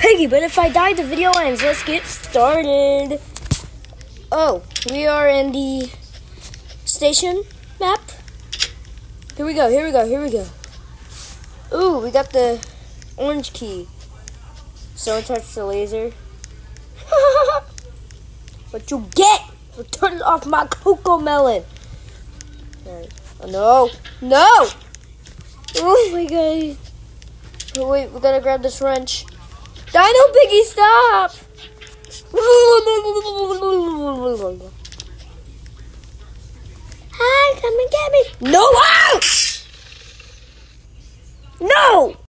Piggy, but if I die, the video ends. Let's get started. Oh, we are in the station map. Here we go, here we go, here we go. Ooh, we got the orange key. Someone touched the laser. what you get for turning off my Cocomelon? Alright. Oh no! No! Oh my god. Oh wait, we gotta grab this wrench. Dino Piggy, stop! Hi, come and get me. No! No!